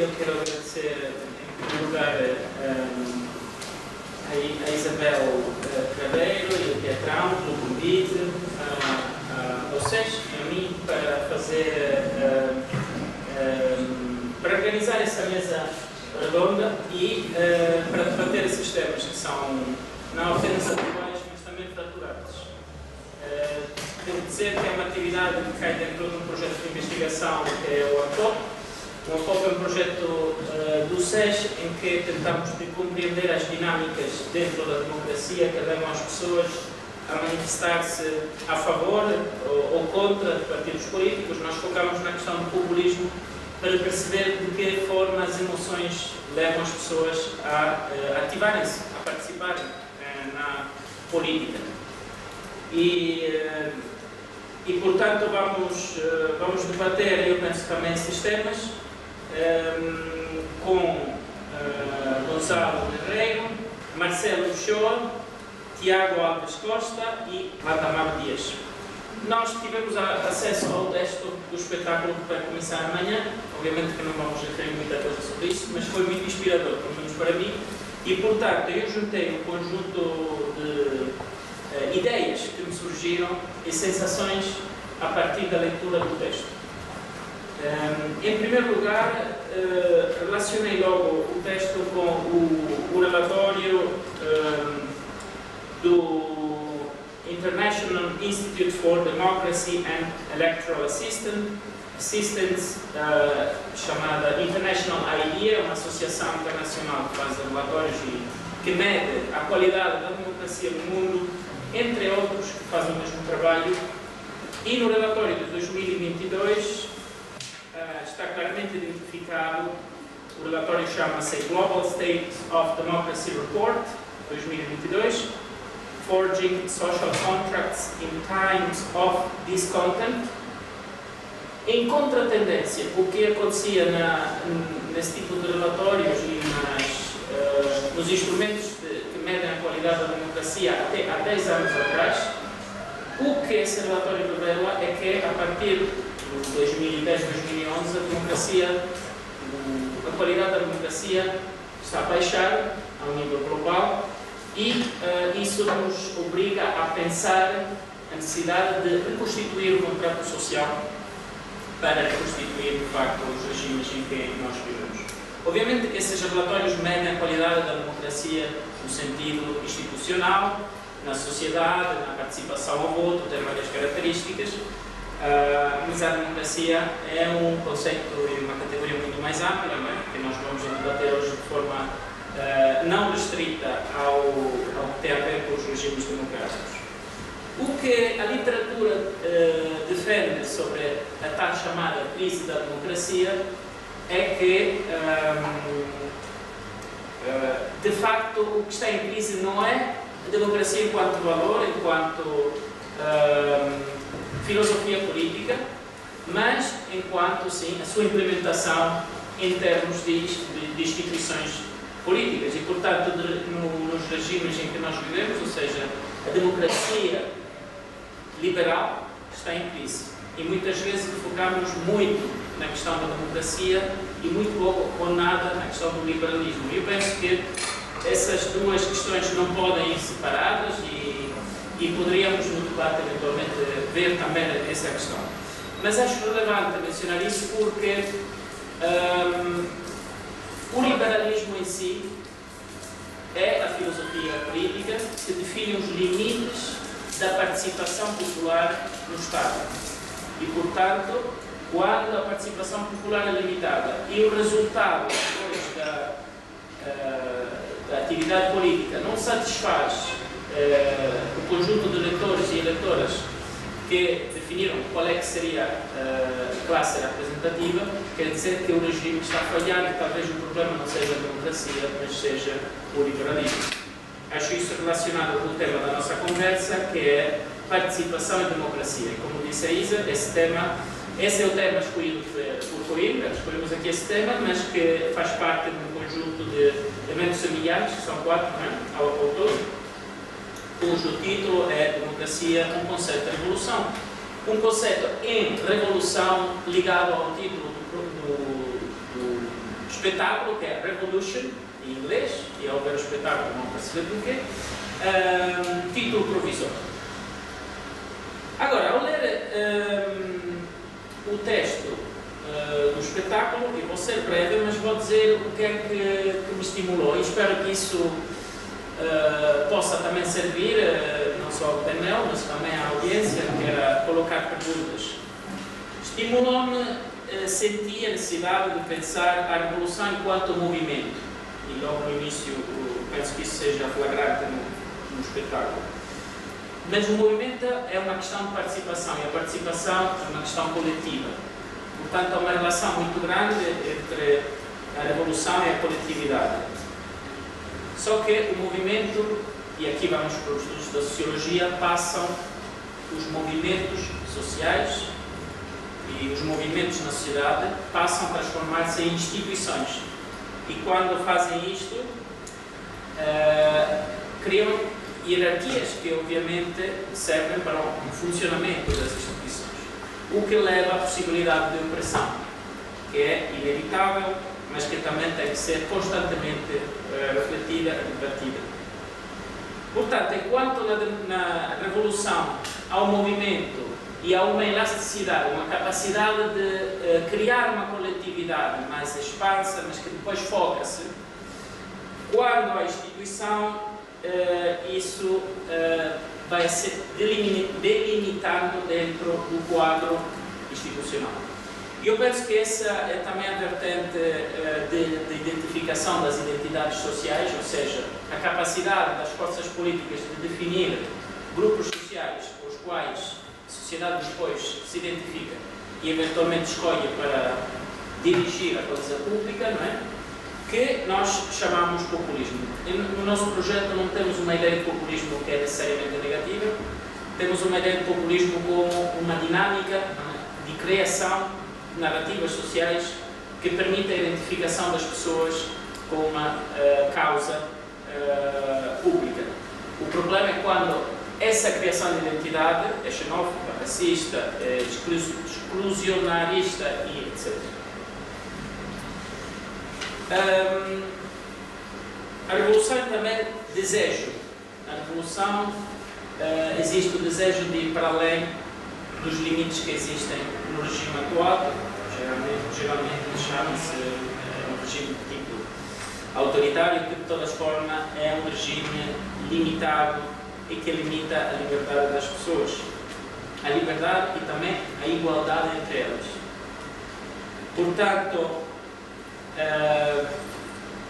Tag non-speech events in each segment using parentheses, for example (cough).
eu quero agradecer, em primeiro lugar, um, a, a Isabel uh, Craveiro e a Pietrão pelo convite, uh, a vocês e a mim para fazer, uh, um, para organizar essa mesa redonda e para debater esses temas que são não apenas atuais, mas também fraturados. Devo dizer que é uma atividade que cai dentro de um projeto de investigação que é o ACOP. O ACOP é um projeto uh, do SES em que tentamos compreender as dinâmicas dentro da democracia que levam as pessoas a manifestar-se a favor ou, ou contra partidos políticos. Nós focamos na questão do populismo para perceber de que forma as emoções levam as pessoas a uh, ativarem-se, a participarem uh, na política. E e, portanto, vamos, eh, vamos debater, eu penso também, esses temas ehm, com uh, Gonçalo Guerreiro, Marcelo Uchoa, Tiago Alves Costa e Matamar Dias. Nós tivemos acesso ao texto do espetáculo que vai começar amanhã, obviamente que não vamos referir muita coisa sobre isso, mas foi muito inspirador, pelo menos para mim, e portanto eu juntei um conjunto de uh, ideias que me surgiram e sensações a partir da leitura do texto. Um, em primeiro lugar, uh, relacionei logo o texto com o, o relatório um, ehm, do International Institute for Democracy and Electoral Assistance, Assistance uh, chamada International IDEA, uma associação internacional que faz relatórios e que mede a qualidade da democracia no mundo entre outros que fazem o mesmo trabalho, e no relatório de 2022 uh, está claramente identificado, o relatório chama-se Global State of Democracy Report 2022, Forging Social Contracts in Times of Discontent, em contratendência o que acontecia na, nesse tipo de relatórios e nas, uh, nos instrumentos medem a qualidade da democracia até há 10 anos atrás, o que esse relatório revela é que a partir de 2010, 2011, a democracia, a qualidade da democracia está a baixar ao nível global e uh, isso nos obriga a pensar a necessidade de reconstituir o contrato social para reconstituir, de facto, os regimes em que nós vivemos. Obviamente que esses relatórios medem a qualidade da democracia no sentido institucional, na sociedade, na participação ao voto, tem várias características, uh, mas a democracia é um conceito e uma categoria muito mais ampla, não é? que nós vamos debater hoje de forma uh, não restrita ao, ao que tem a ver com os regimes democráticos. O que a literatura uh, defende sobre a tal chamada crise da democracia é que um, de facto, o que está em crise não é a democracia enquanto valor, enquanto uh, filosofia política, mas enquanto, sim, a sua implementação em termos de, de, de instituições políticas. E, portanto, de, no, nos regimes em que nós vivemos, ou seja, a democracia liberal está em crise. E muitas vezes focamos muito na questão da democracia e muito pouco ou nada na questão do liberalismo. Eu penso que essas duas questões não podem ir separadas e, e poderíamos debate eventualmente ver também essa questão. Mas acho relevante mencionar isso porque um, o liberalismo em si é a filosofia política que define os limites da participação popular no Estado. E, portanto, quando a participação popular é limitada e o resultado depois da, uh, da atividade política não satisfaz uh, o conjunto de eleitores e eleitoras que definiram qual é que seria uh, a classe representativa, quer dizer que o regime está falhando e talvez o problema não seja a democracia, mas seja o liberalismo. Acho isso relacionado com o tema da nossa conversa, que é participação e democracia. Como disse a Isa, esse tema esse é o tema escolhido por Coimbra, escolhemos aqui esse tema, mas que faz parte de um conjunto de eventos semelhantes, que são quatro é? ao, ao todo, cujo título é Democracia, um conceito de revolução. Um conceito em revolução ligado ao título do, do, do espetáculo, que é Revolution, em inglês, e ao ver o espetáculo vão perceber porquê, um, título provisório. Agora, ao ler um, o texto uh, do espetáculo, e vou ser breve, mas vou dizer o que é que, que me estimulou, e espero que isso uh, possa também servir, uh, não só ao painel, mas também à audiência, que era colocar perguntas. Estimulou-me sentir a necessidade de pensar a revolução enquanto movimento. E logo no início penso que isso seja flagrante no, no espetáculo. Mas o movimento é uma questão de participação e a participação é uma questão coletiva. Portanto, há uma relação muito grande entre a revolução e a coletividade. Só que o movimento, e aqui vamos para os estudos da sociologia, passam os movimentos sociais e os movimentos na sociedade passam a transformar-se em instituições. E quando fazem isto, uh, criam hierarquias que, obviamente, servem para o funcionamento das instituições. O que leva à possibilidade de opressão, que é inevitável, mas que também tem que ser constantemente uh, refletida e debatida. Portanto, enquanto na, na revolução há um movimento e há uma elasticidade, uma capacidade de uh, criar uma coletividade mais expansa, mas que depois foca-se. Quando a instituição, uh, isso vai ser delimitado dentro do quadro institucional. E eu penso que essa é também a vertente de, de identificação das identidades sociais, ou seja, a capacidade das forças políticas de definir grupos sociais os quais sociedade depois se identifica e eventualmente escolhe para dirigir a coisa pública, não é? que nós chamamos populismo. No nosso projeto não temos uma ideia de populismo que é necessariamente negativa, temos uma ideia de populismo como uma dinâmica de criação narrativas sociais que permite a identificação das pessoas com uma uh, causa uh, pública. O problema é quando essa criação de identidade é xenófoba, racista, é exclusionarista e etc. Um, a revolução é também desejo. Na revolução uh, existe o desejo de ir para além dos limites que existem no regime atual, geralmente, geralmente chama-se uh, um regime de tipo autoritário, que de todas formas é um regime limitado e que limita a liberdade das pessoas, a liberdade e também a igualdade entre elas. Portanto, uh,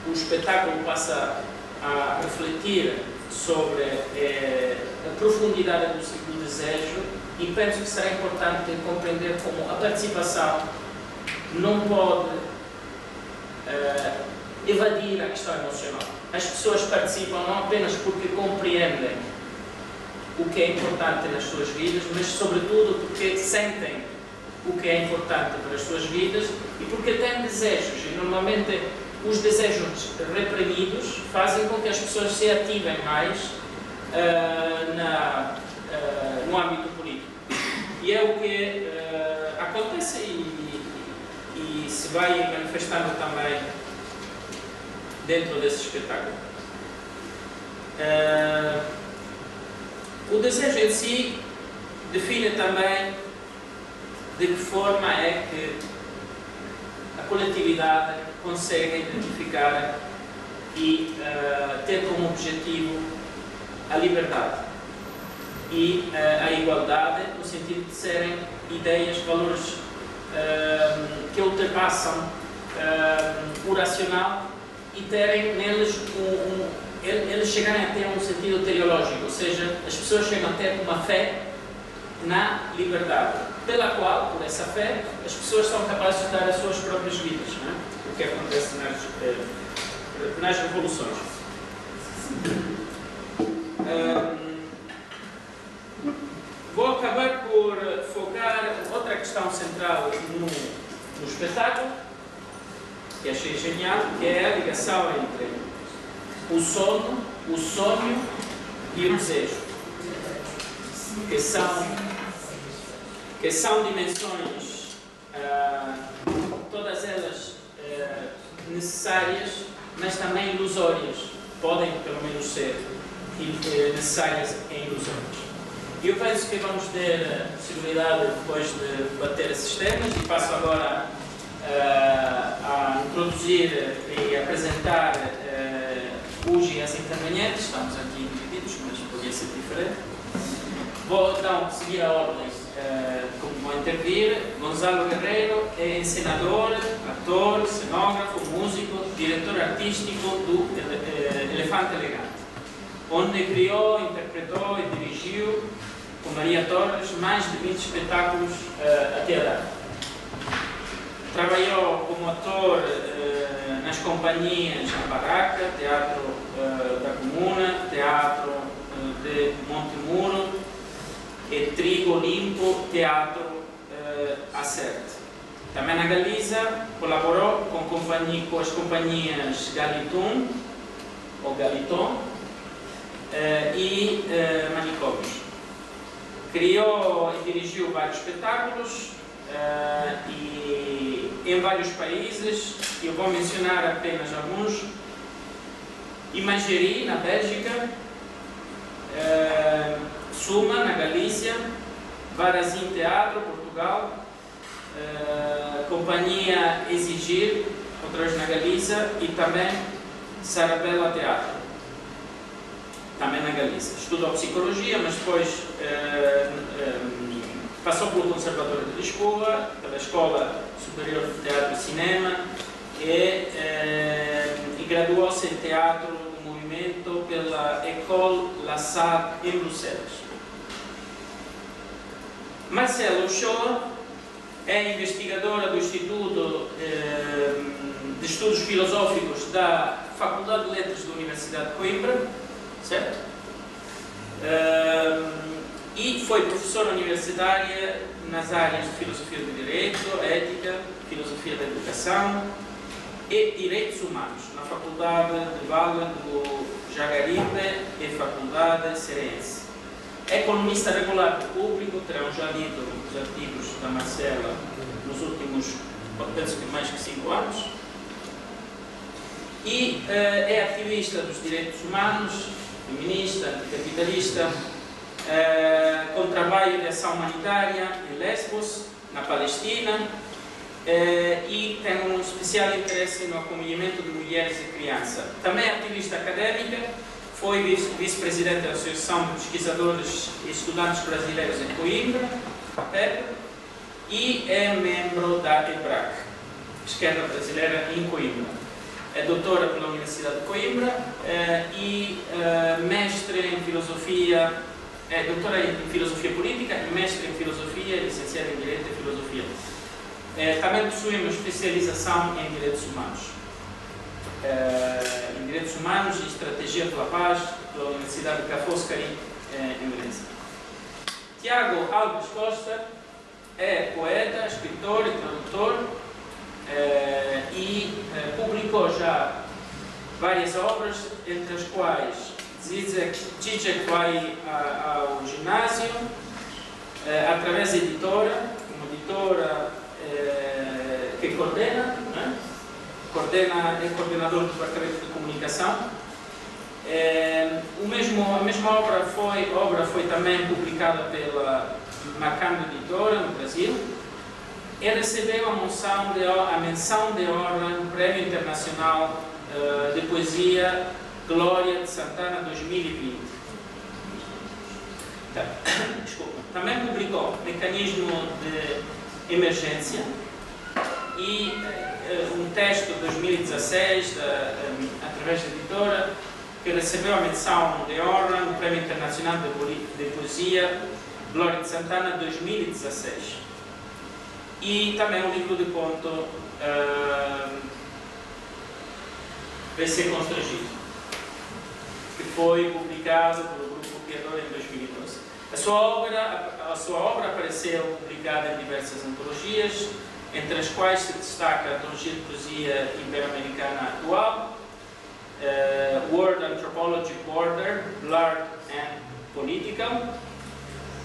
o espetáculo passa a refletir sobre uh, a profundidade do, do desejo e penso que será importante compreender como a participação não pode uh, evadir a questão emocional. As pessoas participam não apenas porque compreendem o que é importante nas suas vidas, mas sobretudo porque sentem o que é importante para as suas vidas e porque têm desejos. E normalmente os desejos reprimidos fazem com que as pessoas se ativem mais uh, na, uh, no âmbito. E é o que uh, acontece e, e, se vai manifestando também dentro desse espetáculo. Uh, o desejo em si define também de que forma é que a coletividade consegue identificar e uh, ter como objetivo a liberdade e uh, a igualdade, sentido de serem ideias, valores uh, que ultrapassam o racional e terem neles um, um eles chegarem a ter um sentido teleológico, ou seja, as pessoas chegam a ter uma fé na liberdade, pela qual, por essa fé, as pessoas são capazes de dar as suas próprias vidas, é? o que acontece nas, eh, nas revoluções. Um, vou acabar por focar outra questão central no, no espetáculo, que achei genial, que é a ligação entre o sono, o sonho e o desejo, que são, que são dimensões, uh, todas elas uh, necessárias, mas também ilusórias. Podem, pelo menos, ser eh, necessárias em ilusões. E eu penso que vamos ter a possibilidade depois de debater esses temas e passo agora uh, a introduzir e apresentar uh, hoje as intervenientes. Estamos aqui divididos, mas podia ser diferente. Vou então seguir a ordem uh, como vou intervir. Gonzalo Guerreiro é encenador, ator, cenógrafo, músico, diretor artístico do Elefante Elegante, onde criou, interpretou e dirigiu com Maria Torres mais de 20 espetáculos uh, até a data. Trabalhou como ator uh, nas companhias A Barraca, Teatro uh, da Comuna, Teatro de Montemuro e Trigo Limpo, Teatro uh, Acerte. Também na Galiza colaborou com, companhia, com as companhias Galitum, ou Galiton, e Manicômios. Criou e dirigiu vários espetáculos uh, e em vários países. Eu vou mencionar apenas alguns. Imagerie, na Bélgica. Uh, Suma, na Galícia. Varazim Teatro, Portugal. Uh, Companhia Exigir, outra vez na Galiza. E também Sarabella Teatro também na Galícia. Estudou psicologia, mas depois eh, eh, passou pelo Conservatório de Lisboa, pela Escola Superior de Teatro e Cinema e, eh, e graduou-se em Teatro do Movimento pela École La Salle em Bruxelas. Marcela Ochoa é investigadora do Instituto de Estudos Filosóficos da Faculdade de Letras da Universidade de Coimbra certo? e foi professora universitária nas áreas de filosofia do direito, ética, filosofia da educação e direitos humanos na Faculdade de Valle do Jaguaribe e Faculdade Cerense. É colunista regular do público, terão já lido os artigos da Marcela nos últimos, penso que mais que cinco anos. E uh, é ativista dos direitos humanos, feminista, anticapitalista, eh, com trabalho de ação humanitária em Lesbos, na Palestina, eh, e tem um especial interesse no acolhimento de mulheres e crianças. Também é ativista acadêmica, foi vice-presidente da Associação de Pesquisadores e Estudantes Brasileiros em Coimbra, PEP, e é membro da EBRAC, Esquerda Brasileira em Coimbra é doutora pela Universidade de Coimbra eh, e eh, mestre em filosofia, é doutora em filosofia política e mestre em filosofia, licenciada em direito e filosofia. Eh, também possui uma especialização em direitos humanos. em direitos humanos e estratégia pela paz pela Universidade de Ca' Foscari, em Veneza. Tiago Alves Costa é poeta, escritor e tradutor eh, e eh, publicou já várias obras, entre as quais Zizek vai ao ginásio, eh, através da editora, uma editora que coordena, né? coordena, é coordenador do departamento de comunicação. o mesmo, a mesma obra foi, obra foi também publicada pela Macando Editora no Brasil e recebeu a menção de, a menção de Prêmio Internacional uh, de Poesia Glória de Santana 2020. Tá. (coughs) Desculpa. Também publicou Mecanismo de Emergência e uh, um texto de 2016, da, um, através da editora, que recebeu a menção de honra no Prêmio Internacional de Poesia Glória de Santana 2016 e também um livro de conto uh, ser Constrangido, que foi publicado pelo Grupo Criador em 2012. A sua obra, a sua obra apareceu publicada em diversas antologias, entre as quais se destaca a Antologia de Poesia Ibero-Americana Atual, uh, World Anthropology Border, Blood and Political,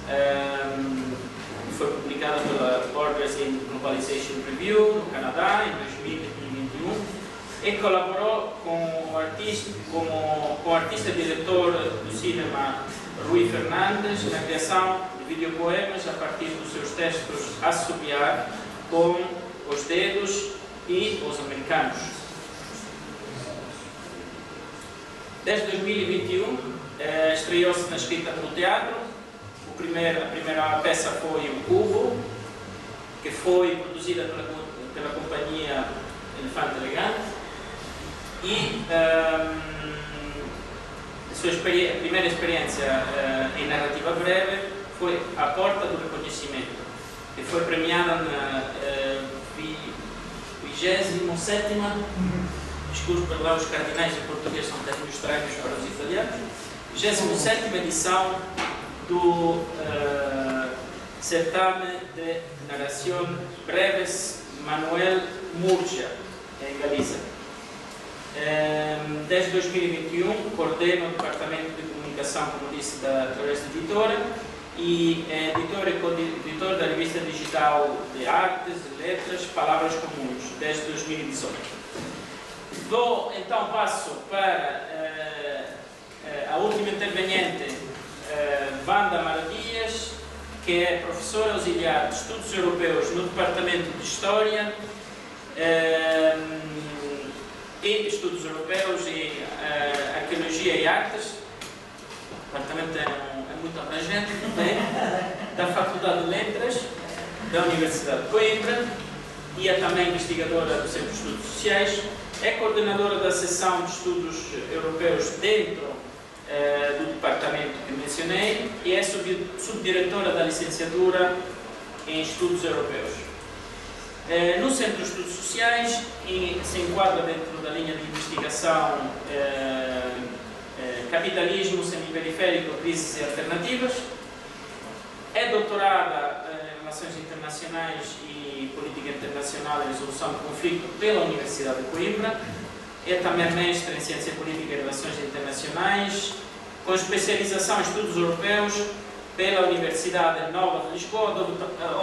um, foi publicada pela Borders in Globalization Review, no Canadá, em 2021. e colaborou com o artista, como, com artista diretor do cinema Rui Fernandes na criação de videopoemas a partir dos seus textos Assobiar com os dedos e os americanos. Desde 2021 eh, estreou-se na escrita no teatro. Primeiro, a primeira peça foi O Cubo, que foi produzida pela, pela companhia Elefante Elegante. E um, a sua experi a primeira experiência uh, em narrativa breve foi A Porta do Reconhecimento, que foi premiada na uh, 27 desculpe lá os cardinais em português são termos estranhos para os italianos, 27 edição do uh, certame de narração breves Manuel Murcia, em Galiza. Desde 2021 coordeno o Departamento de Comunicação, como disse, da Floresta Editora e é editor e editor da revista digital de artes letras Palavras Comuns, desde 2018. Dou então passo para uh, a última interveniente, uh, Wanda Maravilhas, que é professora auxiliar de Estudos Europeus no Departamento de História uh, e Estudos Europeus e Arqueologia e Artes. O departamento é um muito abrangente também, da Faculdade de Letras da Universidade de Coimbra e é também investigadora do Centro de Estudos Sociais, é coordenadora da seção de estudos europeus dentro eh, do departamento que mencionei e é sub subdiretora da licenciatura em estudos europeus. Eh, no Centro de Estudos Sociais e se enquadra dentro da linha de investigação eh, Capitalismo Semiperiférico, Crises e Alternativas. É doutorada em Relações Internacionais e Política Internacional e Resolução de Conflito pela Universidade de Coimbra. É também mestre em Ciência Política e Relações Internacionais, com especialização em Estudos Europeus pela Universidade Nova de Lisboa,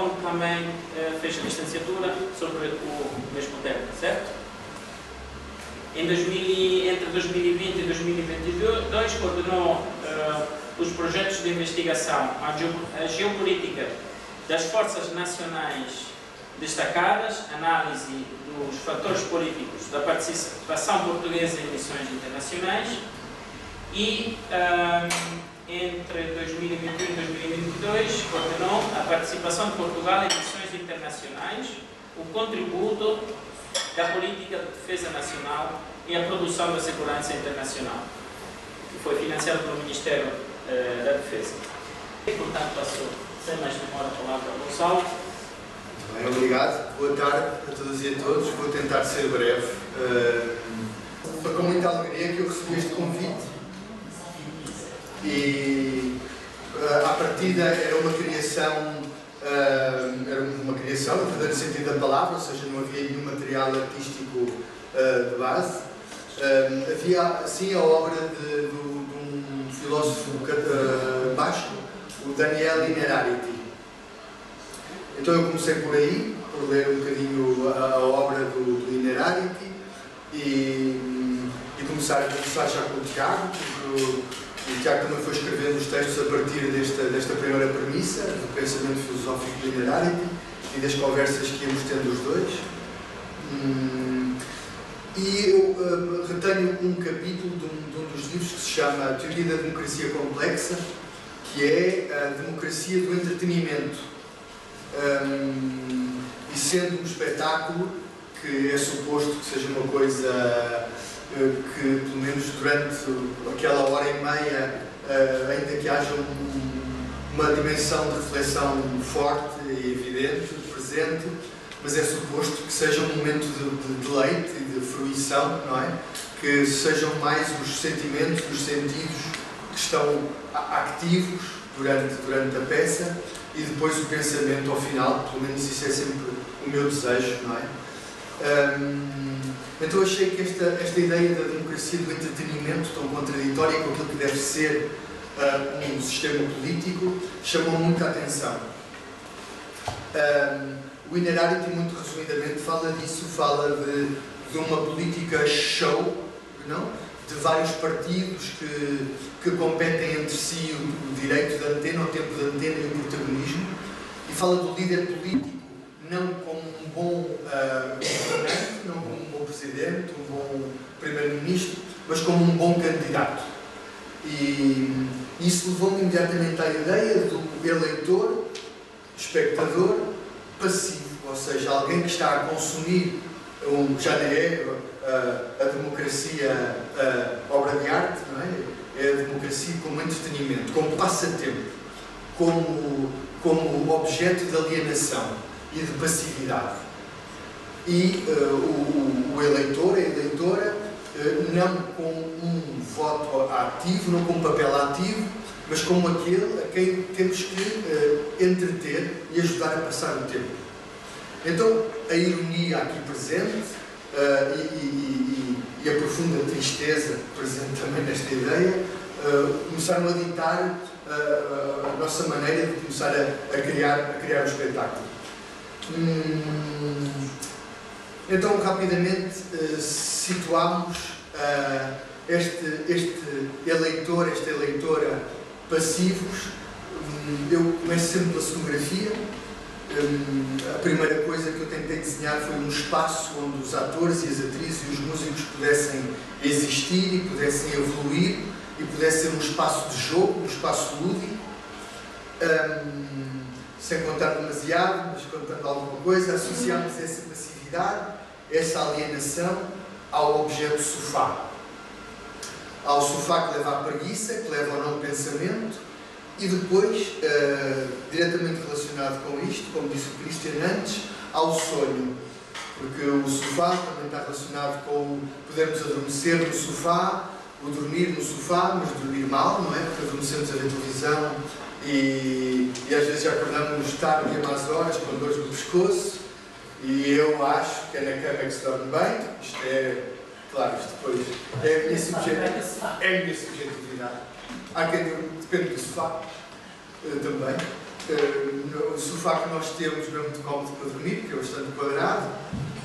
onde também eh, fez a licenciatura sobre o mesmo tema, certo? Em 2000, entre 2020 e 2022, coordenou uh, os projetos de investigação a geopolítica das forças nacionais destacadas, análise dos fatores políticos da participação portuguesa em missões internacionais e um, entre 2021 e 2022 coordenou a participação de Portugal em missões internacionais, o contributo da política de defesa nacional e a produção da segurança internacional, que foi financiado pelo Ministério eh, da Defesa. E, portanto, passo sem mais demora a palavra ao Gonçalo. Bem, obrigado. Boa tarde a todas e a todos. Vou tentar ser breve. Uh, foi com muita alegria que eu recebi este convite e uh, à partida era uma criação uh, era uma criação no verdadeiro sentido da palavra, ou seja, não havia nenhum material artístico de base. Havia, sim, a obra de, de, um filósofo basco, o Daniel Inerarity. Então eu comecei por aí, por ler um bocadinho a, a obra do, do Inerarity e, e começar, começar já com o Tiago, porque o Tiago também foi escrevendo os textos a partir desta, desta primeira premissa, do pensamento filosófico linearity e das conversas que íamos tendo os dois. Hum, e eu uh, retenho um capítulo de um, de um, dos livros que se chama Teoria da Democracia Complexa, que é a democracia do entretenimento. Um, e sendo um espetáculo que é suposto que seja uma coisa que, pelo menos durante aquela hora e meia, uh, ainda que haja um, uma dimensão de reflexão forte e evidente, presente, mas é suposto que seja um momento de, de deleite e de fruição, não é? Que sejam mais os sentimentos, os sentidos que estão ativos durante, durante a peça e depois o pensamento ao final, pelo menos isso é sempre o meu desejo, não é? Um, então achei que esta, esta ideia da democracia do entretenimento, tão contraditória com aquilo que deve ser uh, um sistema político, chamou muita atenção. Um, o Inerarity, muito resumidamente, fala disso, fala de de uma política show, não? De vários partidos que, que competem entre si o, o direito de antena, o tempo de antena e o protagonismo, e fala do líder político não como um bom uh, governante, não como um bom presidente, um bom primeiro-ministro, mas como um bom candidato. E isso levou-me imediatamente à ideia do eleitor, espectador, passivo, ou seja, alguém que está a consumir, um, já uh, a democracia obra de arte, não é? É a democracia como entretenimento, como passatempo, como, como objeto de alienação e de passividade. E uh, o, o, eleitor, a eleitora, uh, não com um voto ativo, não com um papel ativo, mas como aquele a quem temos que uh, entreter e ajudar a passar o tempo. Então, a ironia aqui presente e, e, e, a profunda tristeza presente (laughs) também nesta ideia começaram a ditar a nossa maneira de começar a, a criar, a criar o espetáculo. Hum, então, rapidamente, uh, situámos uh, este, este eleitor, esta eleitora passivos. Um, eu começo sempre pela cenografia. Um, a primeira coisa que eu tentei desenhar foi um espaço onde os atores e as atrizes e os músicos pudessem existir e pudessem evoluir e pudesse ser um espaço de jogo, um espaço lúdico. Um, sem contar demasiado, mas contando alguma coisa, associamos essa passividade, essa alienação ao objeto sofá. Ao sofá que leva à preguiça, que leva ao não pensamento, e depois, uh, diretamente relacionado com isto, como disse o Christian antes, ao sonho. Porque o sofá também está relacionado com podermos adormecer no sofá, o dormir no sofá, mas dormir mal, não é? Porque adormecemos a ver televisão, e, e às vezes acordamos tarde e mais horas com dores no pescoço e eu acho que é na cama que se dorme bem. Isto é, claro, isto depois é a minha, subjetividade. É a minha subjetividade. Há quem depende do sofá uh, também. Uh, o sofá que nós temos não é muito cómodo para dormir, porque é bastante quadrado.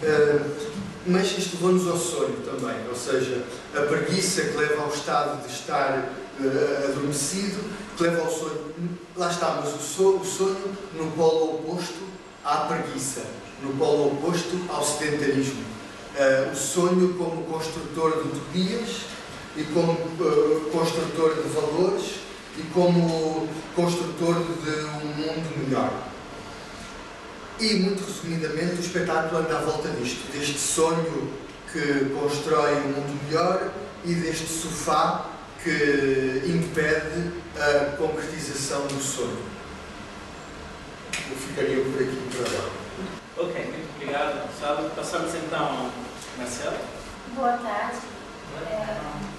Uh, mas isto levou-nos ao sonho também, ou seja, a preguiça que leva ao estado de estar adormecido, que leva ao sonho. Lá está, mas o sonho, no polo oposto à preguiça, no polo oposto ao sedentarismo. O sonho como construtor de utopias e como uh, construtor de valores e como construtor de um mundo melhor. E, muito resumidamente, o espetáculo anda à volta disto, deste sonho que constrói um mundo melhor e deste sofá que impede a concretização do sonho. Eu ficaria por aqui para agora. Ok, muito obrigado, Gonçalo. Passamos então ao Marcelo. Boa tarde. É,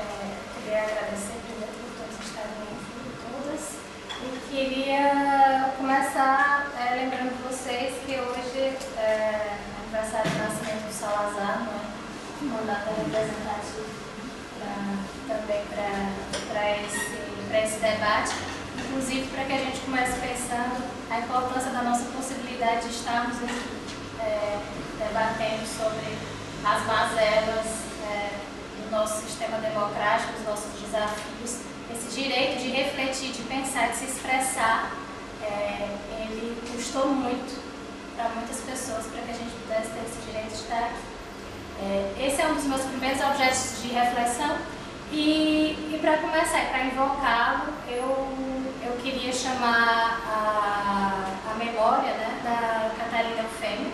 é, queria agradecer primeiro por todos estarem aqui, todas. E queria começar é, lembrando vocês que hoje é aniversário do nascimento do Salazar, não é? mandato representativo também para esse, esse debate, inclusive para que a gente comece pensando a importância da nossa possibilidade de estarmos aqui é, debatendo sobre as mazelas nosso sistema democrático, os nossos desafios, esse direito de refletir, de pensar, de se expressar, é, ele custou muito para muitas pessoas para que a gente pudesse ter esse direito de estar aqui. É, esse é um dos meus primeiros objetos de reflexão e, e para começar, para invocá-lo, eu, eu queria chamar a, a memória né, da Catarina Eufêmia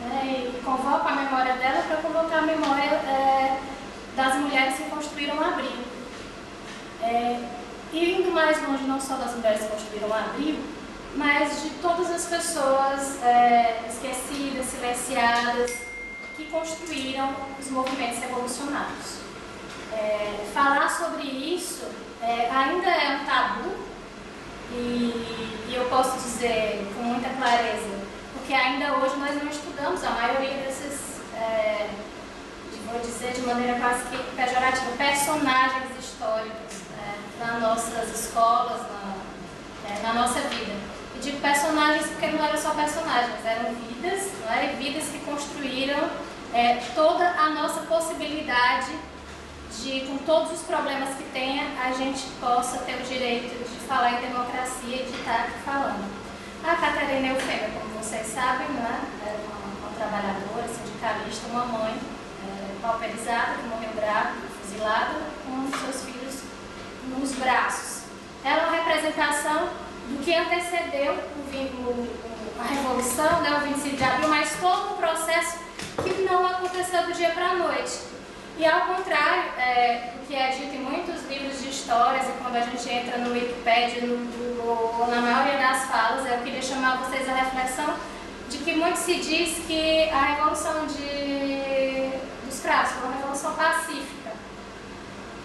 né, e convoco a memória dela para convocar a memória é, das mulheres que construíram abrigo. É, e indo mais longe, não só das mulheres que construíram abrigo, mas de todas as pessoas é, esquecidas, silenciadas, que construíram os movimentos revolucionários. É, falar sobre isso é, ainda é um tabu e, e, eu posso dizer com muita clareza, porque ainda hoje nós não estudamos a maioria desses, é, vou dizer de maneira quase que pejorativa, personagens históricos é, nas nossas escolas, na, é, na nossa vida. Digo personagens porque não eram só personagens, eram vidas, não é? vidas que construíram é, toda a nossa possibilidade de, com todos os problemas que tenha, a gente possa ter o direito de falar em democracia e de estar aqui falando. A Catarina Eufêmia, como vocês sabem, né, é uma, uma trabalhadora, sindicalista, uma mãe é, pauperizada, que morreu grávida, fuzilada, com seus filhos nos braços. Ela é uma representação do que antecedeu o, o, a Revolução, né, o 25 de abril, mas todo um processo que não aconteceu do dia para a noite. E ao contrário é, do que é dito em muitos livros de histórias, e quando a gente entra no Wikipedia, no na maioria das falas, eu queria chamar vocês à reflexão de que muito se diz que a Revolução de, foi uma revolução pacífica.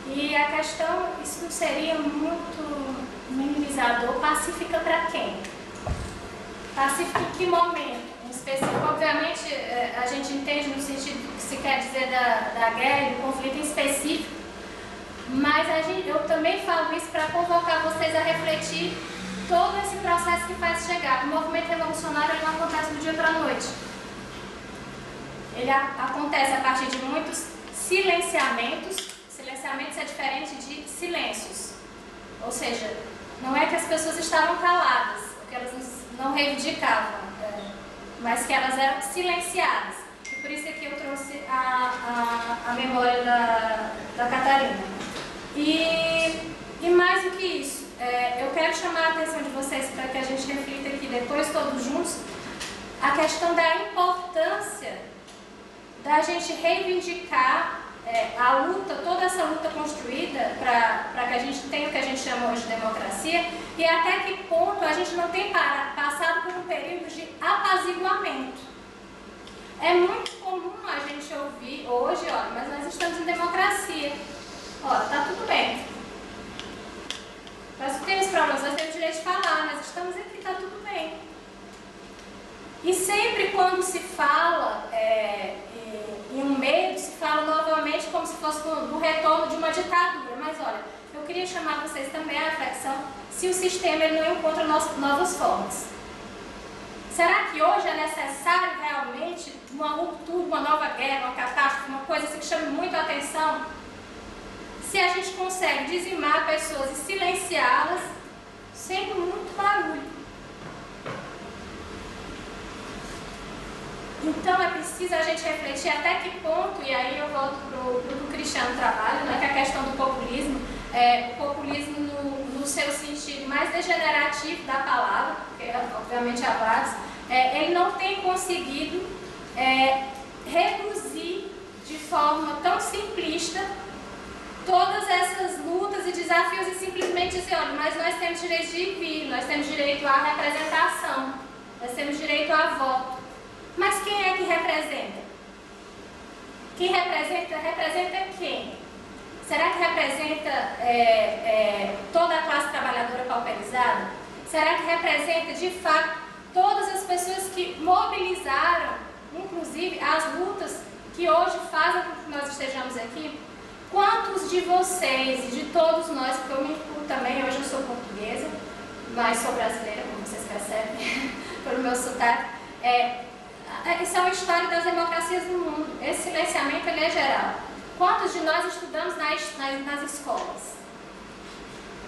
E a questão, isso não seria muito minimizador, pacífica para quem? Pacífica em que momento? Em específico, obviamente, é, a gente entende no sentido se quer dizer da, da guerra e do conflito em específico, mas a gente, eu também falo isso para convocar vocês a refletir todo esse processo que faz chegar. O movimento revolucionário não acontece do dia para a noite. Ele acontece a partir de muitos silenciamentos. Silenciamentos é diferente de silêncios. Ou seja, não é que as pessoas estavam caladas, que elas não reivindicavam, é, mas que elas eram silenciadas. Por isso é que eu trouxe a, a, a memória da, da Catarina. E, e mais do que isso, é, eu quero chamar a atenção de vocês para que a gente reflita aqui depois, todos juntos, a questão da importância da gente reivindicar é, a luta, toda essa luta construída para que a gente tenha o que a gente chama hoje de democracia e até que ponto a gente não tem para, passado por um período de apaziguamento. É muito comum a gente ouvir hoje, olha, mas nós estamos em democracia. Olha, tá tudo bem. Nós temos problemas, nós temos direito de falar, nós estamos aqui, tá tudo bem. E sempre quando se fala é, em um medo, se fala novamente como se fosse do retorno de uma ditadura. Mas olha, eu queria chamar vocês também à reflexão se o sistema ele não encontra novas formas. Será que hoje é necessário realmente uma ruptura, uma nova guerra, uma catástrofe, uma coisa assim que chame muito a atenção? Se a gente consegue dizimar pessoas e silenciá-las sem muito barulho. Então é preciso a gente refletir até que ponto, e aí eu volto para o Cristiano trabalha, né, que é a questão do populismo, é, o populismo no, no seu sentido mais degenerativo da palavra, porque obviamente há vários, é, ele não tem conseguido é, reduzir de forma tão simplista todas essas lutas e desafios e simplesmente dizer, olha, mas nós temos direito de vir, nós temos direito à representação, nós temos direito a voto. Mas quem é que representa? Quem representa, representa quem? Será que representa é, é, toda a classe trabalhadora pauperizada? Será que representa, de fato, todas as pessoas que mobilizaram, inclusive, as lutas que hoje fazem com que nós estejamos aqui? Quantos de vocês e de todos nós, porque eu me incluo também, hoje eu sou portuguesa, mas sou brasileira, como vocês percebem (laughs) pelo meu sotaque, é, isso é uma história das democracias do mundo. Esse silenciamento é geral. Quantos de nós estudamos nas, nas, nas escolas?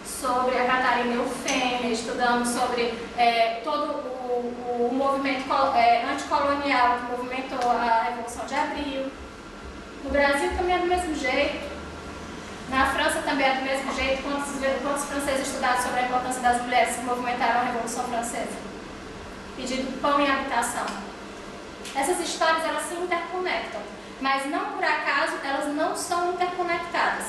Sobre a Catarina Eufêmia, estudamos sobre é, todo o, o movimento é, anticolonial que movimentou a Revolução de Abril. No Brasil também é do mesmo jeito. Na França também é do mesmo jeito. Quantos, quantos franceses estudaram sobre a importância das mulheres que movimentaram a Revolução Francesa? Pedindo pão e habitação. Essas histórias elas se interconectam mas não por acaso elas não são interconectadas.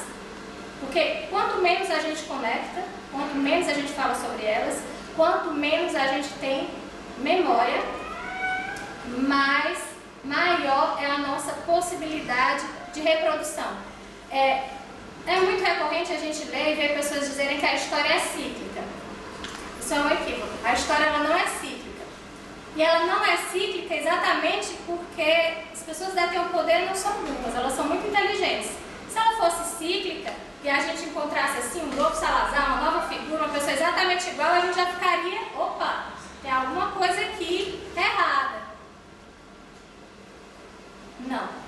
Porque quanto menos a gente conecta, quanto menos a gente fala sobre elas, quanto menos a gente tem memória, mais maior é a nossa possibilidade de reprodução. É, é muito recorrente a gente ler e ver pessoas dizerem que a história é cíclica. Isso é um equívoco. A história ela não é cíclica. E ela não é cíclica exatamente porque as pessoas detêm o poder não são burras, elas são muito inteligentes. Se ela fosse cíclica e a gente encontrasse assim um novo Salazar, uma nova figura, uma pessoa exatamente igual, a gente já ficaria, opa, tem alguma coisa aqui errada. Não.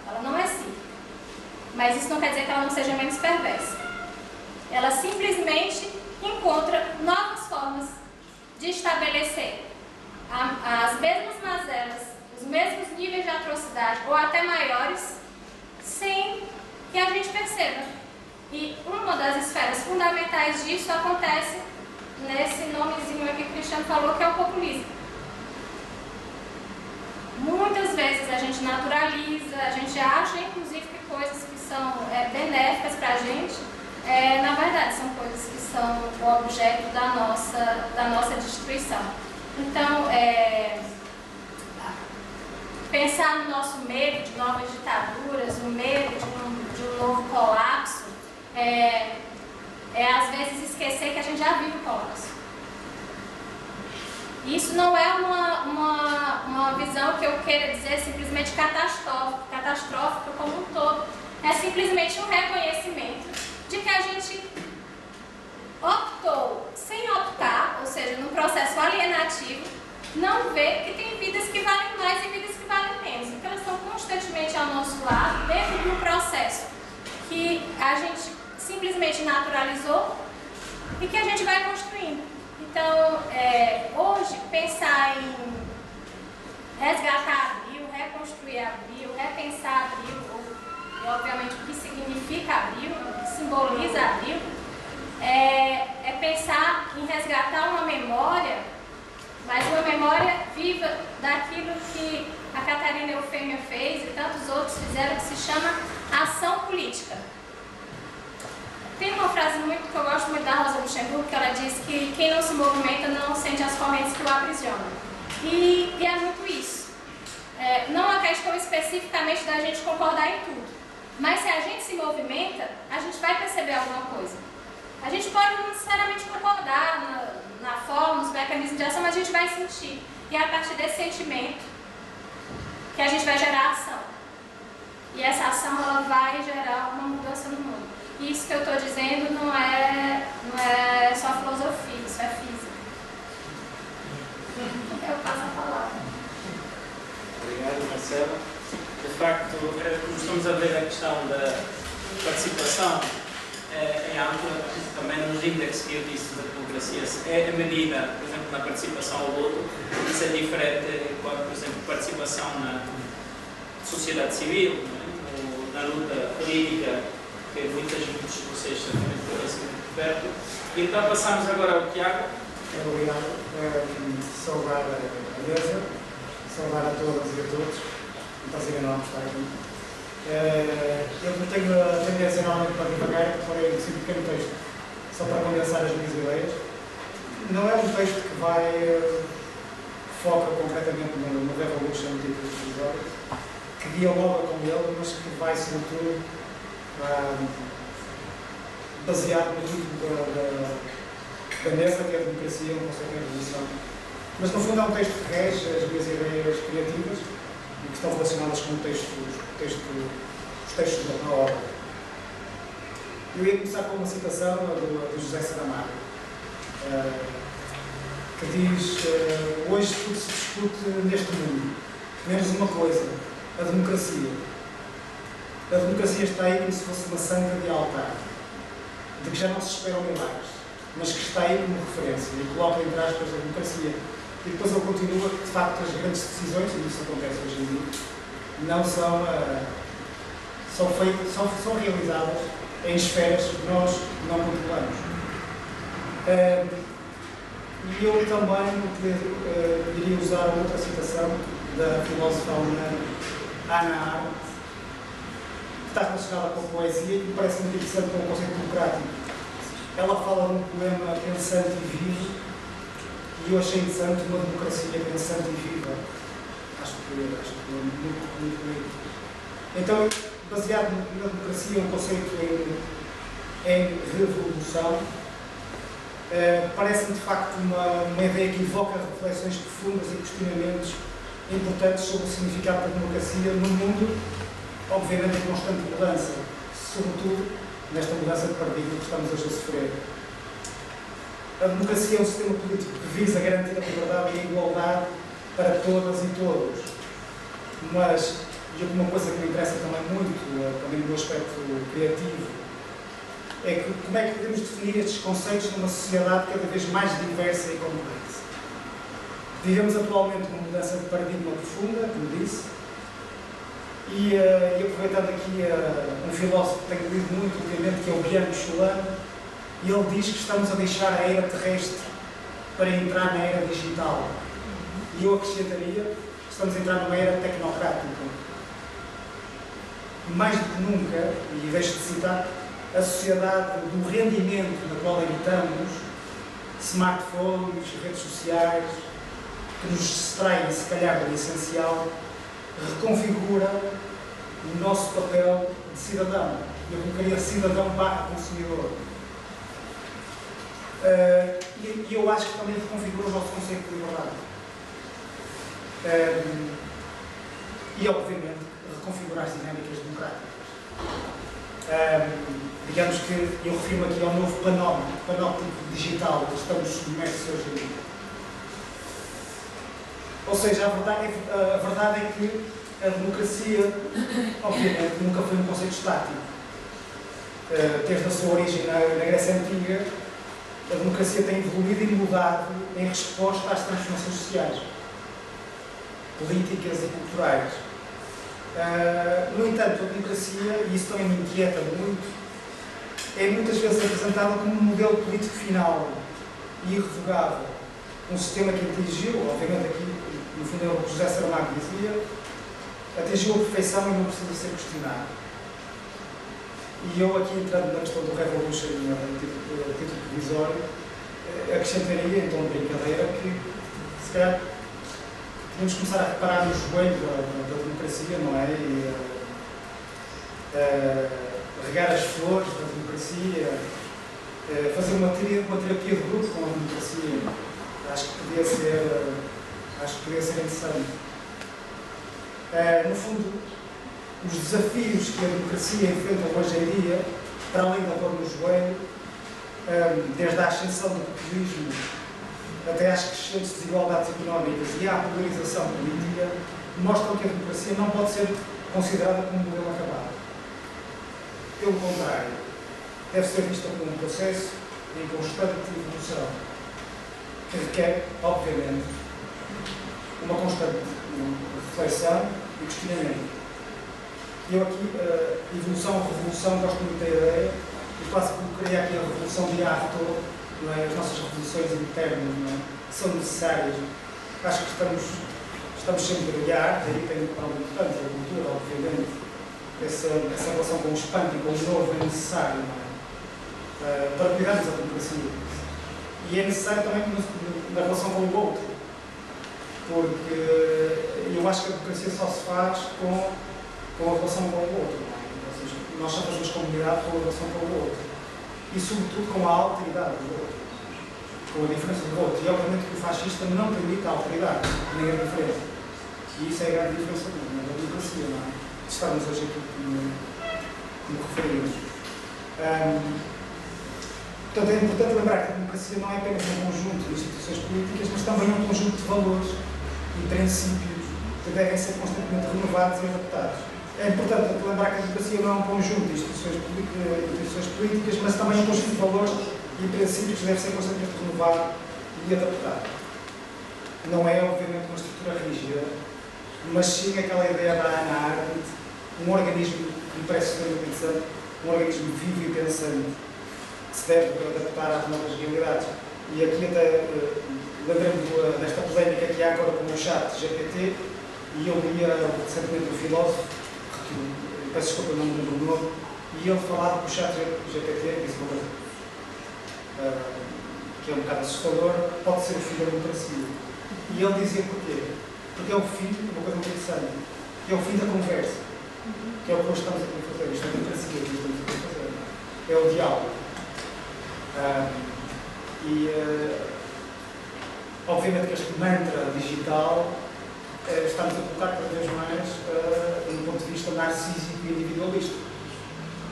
mas isso não quer dizer que ela não seja menos perversa. Ela simplesmente encontra novas formas de estabelecer as mesmas mazelas, os mesmos níveis de atrocidade, ou até maiores, sem que a gente perceba. E uma das esferas fundamentais disso acontece nesse nomezinho aqui que o Cristiano falou, que é o populismo. Muitas vezes a gente naturaliza, a gente acha, inclusive, que coisas que são é, benéficas para a gente, é, na verdade, são coisas que são o objeto da nossa, da nossa destruição. Então, é, pensar no nosso medo de novas ditaduras, o medo de um, de um novo colapso, é, é às vezes esquecer que a gente já vive o colapso. Isso não é uma, uma, uma visão que eu queira dizer simplesmente catastrófica, catastrófica como um todo. É simplesmente um reconhecimento de que a gente optou sem optar, ou seja, num processo alienativo, não vê que tem vidas que valem mais e vidas que valem menos. Então, elas estão constantemente ao nosso lado, dentro de um processo que a gente simplesmente naturalizou e que a gente vai construindo. Então, é, hoje, pensar em resgatar abril, reconstruir abril, repensar abril, ou, e obviamente o que significa abril, o que simboliza abril, é, é pensar em resgatar uma memória, mas uma memória viva daquilo que a Catarina Eufêmia fez e tantos outros fizeram, que se chama ação política. Tem uma frase muito que eu gosto muito da Rosa Luxemburgo, que ela diz que quem não se movimenta não sente as correntes que o aprisionam. E, e é muito isso. É, não a questão especificamente da gente concordar em tudo, mas se a gente se movimenta, a gente vai perceber alguma coisa. A gente pode não necessariamente concordar na, na forma, nos mecanismos de ação, mas a gente vai sentir. E é a partir desse sentimento que a gente vai gerar ação. E essa ação ela vai gerar uma mudança no mundo. E isso que eu estou dizendo não é, não é só filosofia, isso é física. Eu passo a palavra. Obrigado, Marcela. De facto, como estamos a ver a questão da participação em ampla, também nos índices que eu disse da democracia, é a medida, por exemplo, na participação ao voto, isso é diferente quando, por exemplo, participação na sociedade civil, é? na luta política, que muitas de vocês certamente conhecem muito perto. Então passamos agora ao Tiago. Obrigado. Um, saudar a mesa, saudar a todas e a todos. Um prazer enorme estar aqui. Uh, eu tenho a tendência normalmente para devagar, porém um pequeno texto, só para condensar as minhas ideias. Não é um texto que vai uh, foca concretamente no, Revolution, de episódio, que dialoga com ele, mas que vai, sobretudo, uh, baseado no título da, da mesa, que é a democracia, um conceito de revolução. Mas, no fundo, é um texto que rege as minhas ideias criativas e que estão relacionadas com o texto, o texto, os textos da obra. Eu ia começar com uma citação do, do José Saramago, uh, que diz: uh, Hoje tudo se discute neste mundo, menos uma coisa, a democracia. A democracia está aí como se fosse uma santa de altar, de que já não se esperam milagres, mas que está aí como referência e coloca entre aspas a democracia. E depois ele continua de facto, as grandes decisões, e isso acontece hoje em dia, não são, uh, são, feitas, são, são realizadas em esferas que nós não controlamos. Uh, e eu também uh, iria usar outra citação da filósofa alemã Hannah Arendt, que está relacionada com a poesia e parece muito interessante com o conceito democrático. Ela fala num poema pensante e vivo, e eu achei interessante uma democracia pensante e viva. Acho que, acho que é muito, muito bonito. Então, baseado na democracia, um conceito em, em revolução, uh, parece-me de facto uma, uma ideia que evoca reflexões profundas e questionamentos importantes sobre o significado da democracia no mundo obviamente em constante mudança, sobretudo nesta mudança de paradigma que estamos hoje a sofrer. A democracia é um sistema político que visa garantir a liberdade e a igualdade para todas e todos, mas e uma coisa que me interessa também muito, eh, também no aspecto criativo, é que, como é que podemos definir estes conceitos numa sociedade cada vez mais diversa e complexa. Vivemos atualmente uma mudança de paradigma profunda, como disse, e, uh, e aproveitando aqui uh, um filósofo que tenho lido muito ultimamente, que é o Bianco Chulano, e ele diz que estamos a deixar a era terrestre para entrar na era digital. E eu acrescentaria que estamos a entrar numa era tecnocrática. Mais do que nunca, e deixo de citar, a sociedade do rendimento na qual habitamos, smartphones, redes sociais, que nos distraem, se calhar, do essencial, reconfigura o nosso papel de cidadão. Eu colocaria cidadão barra consumidor. Uh, e, e, eu acho que também reconfigura o nosso conceito de liberdade. Uh, e, obviamente, reconfigurar as dinâmicas democráticas. Uh, digamos que eu refiro aqui ao novo panóptico, panóptico digital que estamos submersos hoje em dia. Ou seja, a verdade, é, a verdade é que a democracia, obviamente, nunca foi um conceito estático. Uh, desde a sua origem na, na Grécia Antiga, a democracia tem evoluído e mudado em resposta às transformações sociais, políticas e culturais. Uh, no entanto, a democracia, e isso também me inquieta muito, é muitas vezes apresentada como um modelo político final e irrevogável. Um sistema que atingiu, obviamente aqui, no fundo é o que José Saramago dizia, atingiu a perfeição e não precisa ser questionado. E eu aqui entrando na questão do Revolution, título, título provisório, eh, acrescentaria, então, brincadeira, que se calhar que começar a reparar nos joelhos da, da, democracia, não é? E, uh, uh, regar as flores da democracia, uh, fazer uma terapia, uma terapia de grupo com a democracia. Acho que podia ser, acho que podia ser interessante. no fundo, os desafios que a democracia enfrenta hoje em dia, para além da dor no joelho, desde a ascensão do populismo até às crescentes desigualdades económicas e à polarização política, mostram que a democracia não pode ser considerada como um modelo acabado. Pelo contrário, deve ser vista como um processo em constante evolução, que requer, obviamente, uma constante reflexão e questionamento. Eu aqui, uh, evolução, revolução, gosto muito da ideia, e quase colocaria aqui a revolução de Arthur, não é? as nossas revoluções internas, não é? são necessárias. Acho que estamos, estamos sempre a olhar, daí tem algo importante, a cultura, obviamente, essa, essa relação com o espanto e com o novo é necessário, não é? Uh, para cuidarmos da democracia. E é necessário também na relação com o outro, porque eu acho que a democracia só se faz com com a relação com o outro. Ou seja, nós só fazemos comunidade com a relação com o outro. E, sobretudo, com a alteridade do outro. Com a diferença do outro. E, obviamente, que o fascista não permite a alteridade, nem a diferença. E isso é a grande diferença da democracia, não é? Estamos hoje aqui como, como referidos. Um, portanto, é importante lembrar que a democracia não é apenas um conjunto de instituições políticas, mas também um conjunto de valores e princípios que devem ser constantemente renovados e adaptados. É importante lembrar que a democracia não é um conjunto de instituições, instituições políticas, mas também um conjunto de valores e princípios que deve ser constantemente renovado e adaptado. Não é, obviamente, uma estrutura rígida, mas sim aquela ideia da Ana Arendt, um organismo me parece interessante, um organismo vivo e pensante, que se deve adaptar às novas realidades. E aqui até uh, lembrando desta polémica que há agora com o chat GPT, e eu lia recentemente um filósofo que, peço desculpa, não me lembro do nome, e ele falava com o chat GPT, que disse uma coisa uh, que é um bocado assustador, pode ser o fim da democracia. E ele dizia porquê? Porque é o fim, uma coisa muito interessante, que é o fim da conversa, que é o que hoje estamos aqui a fazer, isto é a democracia que estamos aqui a fazer, é o diálogo. Uh, e, uh, obviamente que este mantra digital estamos a colocar cada vez mais uh, ponto de vista narcísico e individualista.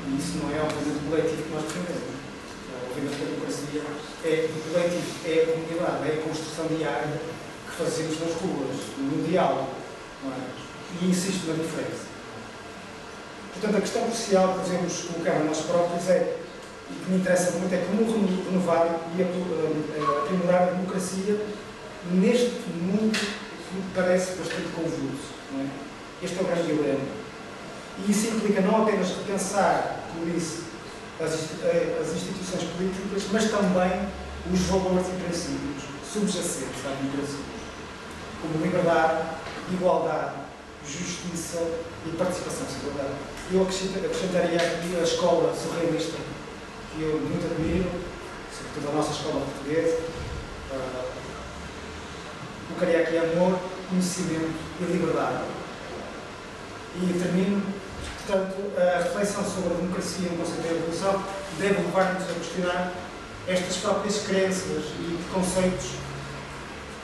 E isso não é, obviamente, o coletivo que nós defendemos. Uh, obviamente, a democracia é o coletivo, é a comunidade, é a construção diária que fazemos nas ruas, no diálogo. É? E insisto na diferença. Portanto, a questão crucial que devemos colocar a nós próprios é, e que me interessa muito, é como renovar e aprimorar a democracia neste mundo parece bastante convulso. É? Este é o grande dilema. E isso implica não apenas repensar, como disse, as, as instituições políticas, mas também os valores e princípios subjacentes à democracia, como liberdade, igualdade, justiça e participação cidadã. Eu acrescentaria aqui a escola surrealista, que eu muito admiro, sobretudo a nossa escola portuguesa. Uh, colocaria aqui amor, conhecimento e liberdade. E termino, portanto, a reflexão sobre a democracia no conceito da evolução deve levar-nos a questionar estas próprias crenças e conceitos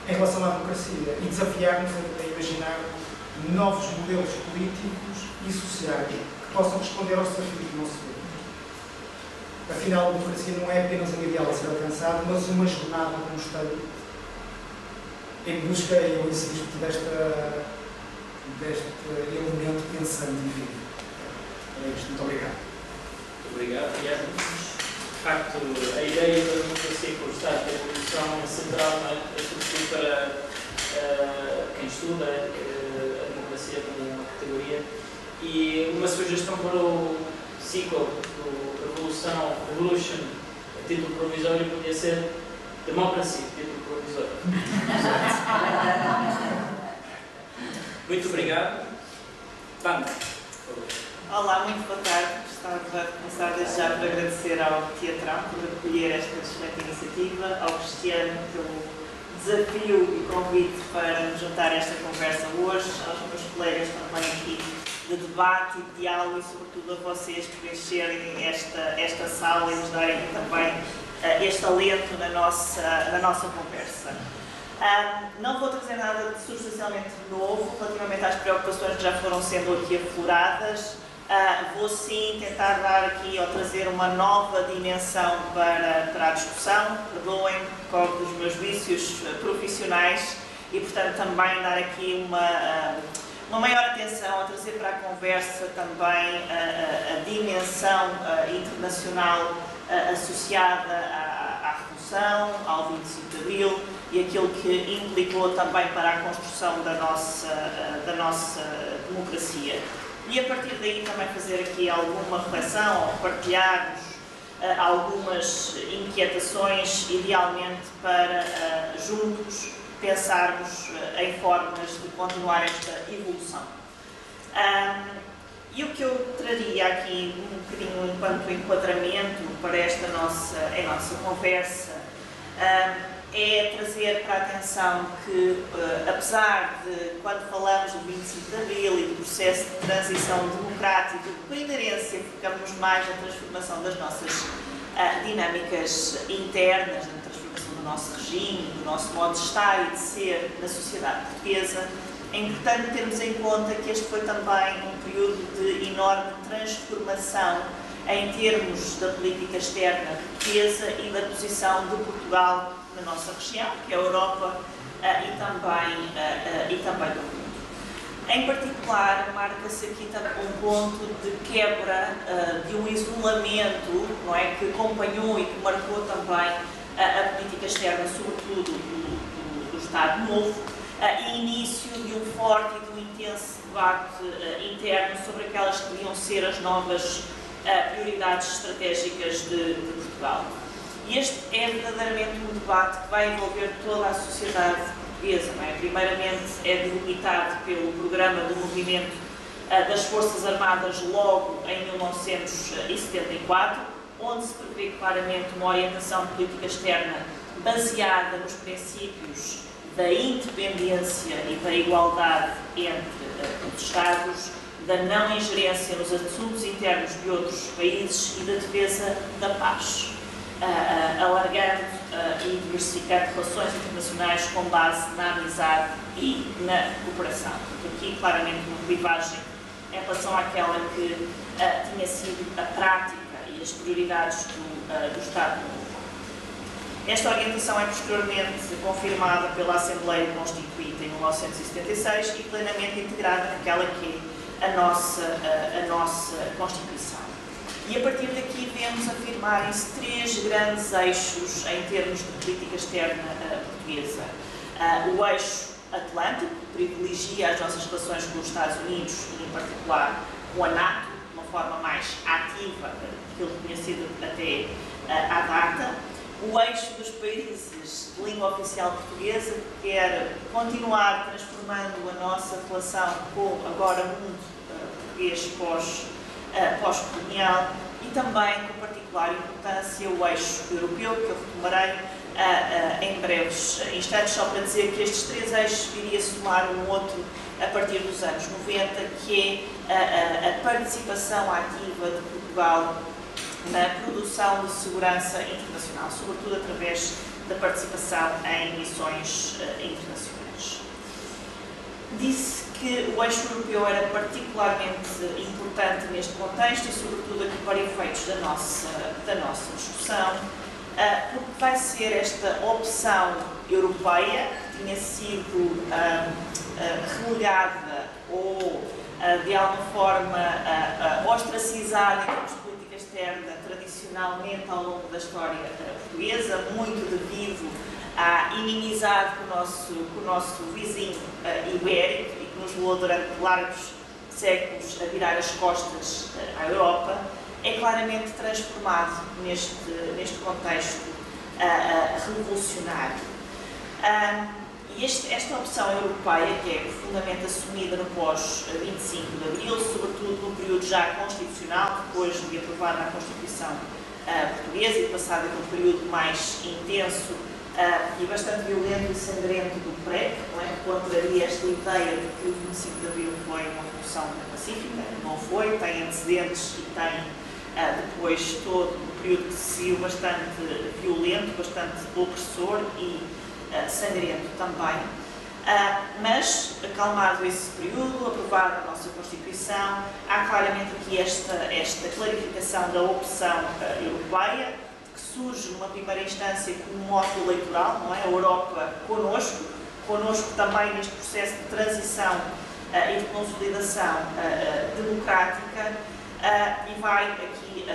em relação à democracia e desafiar-nos a, imaginar novos modelos políticos e sociais que possam responder aos desafios do nosso tempo. Afinal, a democracia não é apenas um ideal a ser alcançado, mas uma jornada constante em busca e ao exercício desta, deste elemento pensante e vivo. É isto. Muito obrigado. Muito obrigado, Guilherme facto, a ideia da democracia Estado de evolução é central, é? sobretudo para uh, quem estuda uh, a democracia como uma categoria. E uma sugestão para o ciclo do Revolução, Revolution, a título provisório, podia ser Democracy, título provisório. (laughs) Muito obrigado. Vamos. Olá, muito boa tarde. Gostava de começar desde já por agradecer ao Teatrão por acolher esta excelente iniciativa, ao Cristiano pelo desafio e convite para nos juntar a esta conversa hoje, aos meus colegas também aqui de debate e de diálogo e sobretudo a vocês por encherem esta, esta sala e nos darem também este alento na nossa, na nossa conversa. Um, não vou trazer nada de substancialmente novo relativamente às preocupações que já foram sendo aqui afloradas. Uh, vou sim tentar dar aqui ou trazer uma nova dimensão para, para a discussão, perdoem-me por dos meus vícios uh, profissionais e, portanto, também dar aqui uma, uh, uma maior atenção a trazer para a conversa também a, a dimensão internacional associada à, à Revolução, ao 25 de Abril e aquilo que implicou também para a construção da nossa, da nossa democracia e a partir daí também fazer aqui alguma reflexão, partilharmos uh, algumas inquietações, idealmente para uh, juntos pensarmos uh, em formas de continuar esta evolução. E o que eu traria aqui um bocadinho enquanto enquadramento para esta nossa, a nossa conversa um, é trazer para a atenção que, uh, apesar de, quando falamos do 25 de Abril e do processo de transição democrática, por inerência, ficamos mais na transformação das nossas uh, dinâmicas internas, nosso regime, do nosso modo de estar e de ser na sociedade portuguesa, é importante termos em conta que este foi também um período de enorme transformação em termos da política externa portuguesa e da posição de Portugal na nossa região, que é a Europa eh, e, também, eh, eh, e também do mundo. Em particular, marca-se aqui um ponto de quebra de um isolamento não é, que acompanhou e que marcou também a política externa, sobretudo do, do, do Estado Novo, e início de um forte e de um intenso debate interno sobre aquelas que deviam ser as novas prioridades estratégicas de, de Portugal. E este é verdadeiramente um debate que vai envolver toda a sociedade portuguesa. É? Primeiramente, é delimitado pelo programa do movimento uh, das Forças Armadas logo em 1974, onde se prevê claramente uma orientação política externa baseada nos princípios da independência e da igualdade entre uh, os Estados, da não ingerência nos assuntos internos de outros países e da defesa da paz alargando e diversificando relações internacionais com base na amizade e na cooperação. aqui, claramente, uma clivagem em relação àquela que uh, tinha sido a prática e as prioridades do, do Estado. Esta orientação é posteriormente confirmada pela Assembleia Constituinte em 1976 e plenamente integrada naquela que a nossa, a, a nossa Constituição. E a partir daqui vemos afirmarem-se três grandes eixos em termos de política externa uh, portuguesa. Uh, o eixo Atlântico, privilegia as nossas relações com os Estados Unidos e, em particular, com a NATO, de uma forma mais ativa que ele tinha sido até uh, à data. O eixo dos países de língua oficial portuguesa, que quer continuar transformando a nossa relação com agora o mundo português pós uh, pós-colonial e também, com particular importância, o eixo europeu, que eu retomarei uh, uh, em breves instantes, só para dizer que estes três eixos viria a somar um outro a partir dos anos 90, que é a, a participação ativa de Portugal na produção de segurança internacional, sobretudo através da participação em missões internacionais. Disse que o eixo europeu era particularmente importante neste contexto e, sobretudo, aqui para efeitos da nossa, da nossa discussão, ah, porque vai ser esta opção europeia, que tinha sido ah, relegada ou, de alguma forma, ostracizada em termos de política externa tradicionalmente ao longo da história portuguesa, muito devido à inimizade com o nosso, com o nosso vizinho ibérico nos levou durante largos séculos a virar as costas eh, à Europa, é claramente transformado neste, neste contexto uh, uh, revolucionário. E este, esta opção europeia, que é profundamente assumida no pós-25 de Abril, sobretudo no período já constitucional, depois de aprovada a Constituição uh, portuguesa e passada por um período mais intenso uh, e bastante violento e sangrento do PREC, não é? contraria esta ideia de que o 25 de Abril foi uma revolução pacífica, não foi, tem antecedentes e tem uh, depois todo um período que seguiu bastante violento, bastante opressor e sangrento também. Uh, mas, acalmado esse período, aprovada a nossa Constituição, há claramente aqui esta, esta clarificação da opção uh, europeia, surge numa primeira instância como um mote eleitoral, não é? A Europa connosco, connosco também neste processo de transição uh, e de consolidação democrática e vai aqui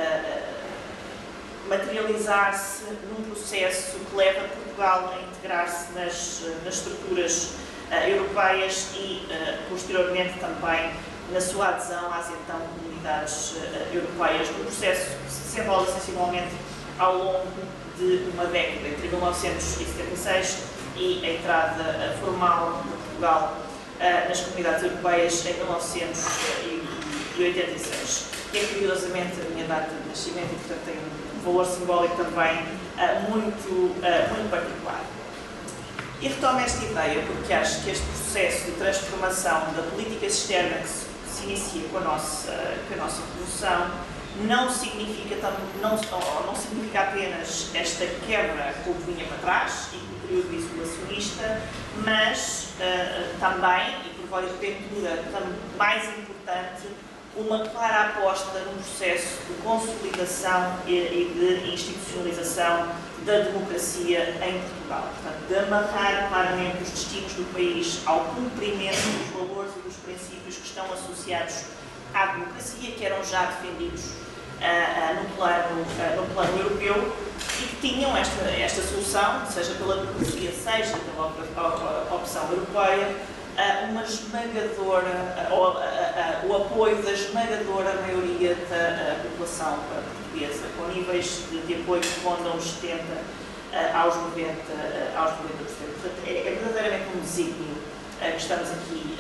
materializar-se num processo que leva Portugal a integrar-se nas, nas estruturas europeias e posteriormente também na sua adesão às então comunidades europeias, num processo que se desenvolve sensivelmente ao longo de uma década, entre 1976 e a entrada formal de Portugal uh, nas comunidades europeias em 1986, que é curiosamente a minha data de nascimento e, portanto, um valor simbólico também uh, muito, uh, muito particular. E retomo esta ideia porque acho que este processo de transformação da política externa que se, inicia com a nossa, com a nossa revolução não significa, não, não significa apenas esta quebra com o que vinha para trás e com o período isolacionista, mas uh, também, e por porventura mais importante, uma clara aposta num processo de consolidação e, de institucionalização da democracia em Portugal. Portanto, de amarrar claramente os destinos do país ao cumprimento dos valores e dos princípios que estão associados à democracia, que eram já defendidos uh, no, plano, uh, no plano europeu e que tinham esta, esta solução, seja pela democracia, seja pela opção europeia, uma esmagadora, ou, o apoio da esmagadora maioria da população portuguesa, com níveis de, de apoio que rondam os 70 aos 90%. Aos 90%. Portanto, é, é verdadeiramente um desígnio que estamos aqui,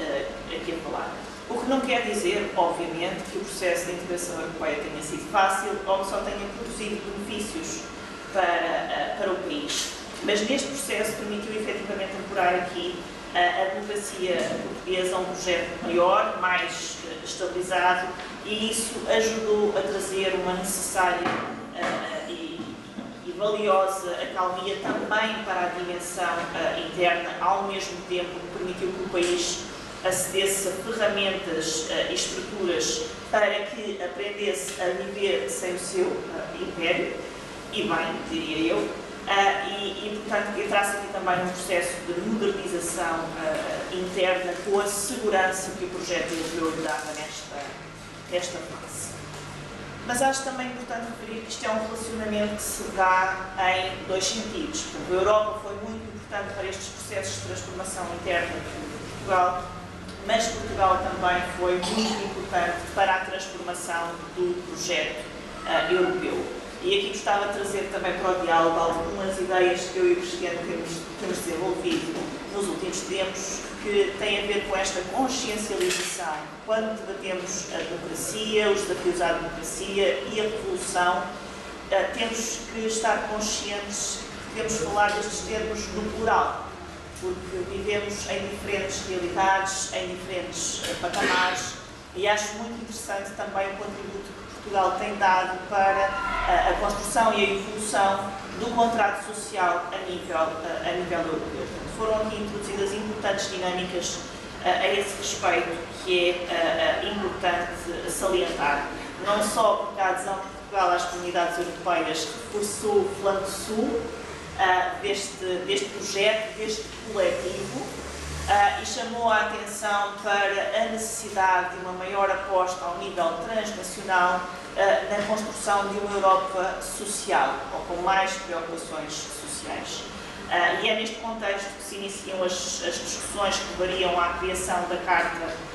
aqui a falar. O que não quer dizer, obviamente, que o processo de integração europeia tenha sido fácil ou só tenha produzido benefícios para, eh, para o país. Mas neste processo permitiu efetivamente ancorar aqui a, eh, a democracia portuguesa a um projeto maior, mais uh, estabilizado, e isso ajudou a trazer uma necessária uh, e, e, valiosa acalmia também para a dimensão uh, interna, ao mesmo tempo que permitiu que o país acedesse a ferramentas e estruturas para que aprendesse a viver sem o seu império, e bem, diria eu, e, e, portanto, entrasse aqui também um processo de modernização uh, interna com a segurança que o projeto europeu lhe dava nesta, nesta fase. Mas acho também importante referir que isto é um relacionamento que se dá em dois sentidos. Portanto, a Europa foi muito importante para estes processos de transformação interna de Portugal, mas Portugal também foi muito importante para a transformação do projeto uh, europeu. E aqui gostava de trazer também para o diálogo algumas ideias que eu e o Cristiano temos, temos desenvolvido nos últimos tempos, que têm a ver com esta consciencialização. Quando debatemos a democracia, os desafios à democracia e a revolução, eh, temos que estar conscientes que devemos falar destes termos no plural, porque vivemos em diferentes realidades, em diferentes eh, patamares, e acho muito interessante também o contributo Portugal tem dado para a, a construção e a evolução do contrato social a nível, a, a nível europeu. Foram aqui introduzidas importantes dinâmicas a, a esse respeito que é importante salientar. Não só porque a adesão de Portugal às comunidades europeias reforçou o flanco sul deste, deste projeto, deste coletivo, uh, e chamou a atenção para a necessidade de uma maior aposta ao nível transnacional uh, na construção de uma Europa social, ou com mais preocupações sociais. Uh, e é neste contexto que se iniciam as, as discussões que variam à criação da Carta